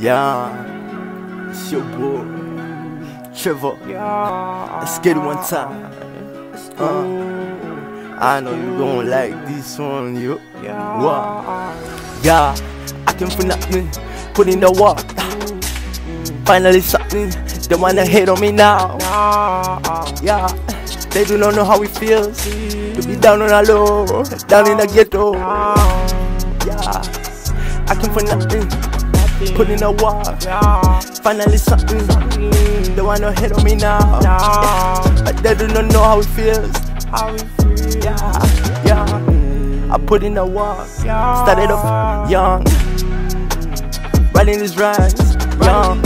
Yeah, it's your boy, Treva. Let's get it one time. Uh, I know you gon' like this one, yo. What? Yeah, I can feel nothing, put in the work. Finally something, they wanna hate on me now. Yeah, they do not know how it feels to be down on a low, down in the ghetto. Yeah, I can feel nothing, put in the work. Finally something, they wanna hate on me now. But they do not know how it feels. Yeah, yeah. I put in the work, started off young, riding this ride, young.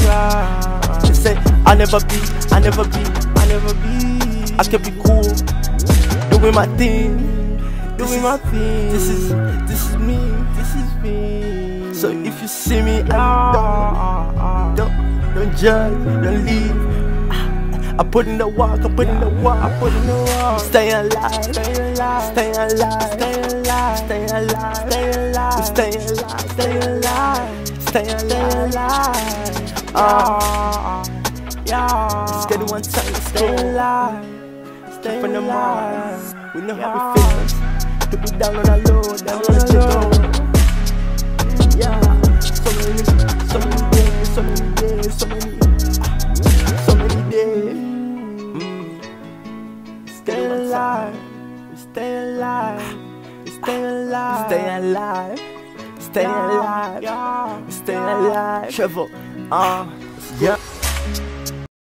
They say I never be, I never be, I never be. I can be cool, doing my thing, doing my thing. This is, this is me, this is me. So if you see me, I don't, don't, don't judge, don't leave. I put in the work, I put in the work, I put in the work. Stay alive, stay alive, stay alive, stay alive, stay alive, stay alive, stay alive, stay alive, stay alive. Ah, yeah. Let's get one time, stay alive, stay from the mind. We know how it feels to be down on the low, down on the low. stay alive, stay alive, stay alive, stay alive, stay alive, shovel, ah, yeah.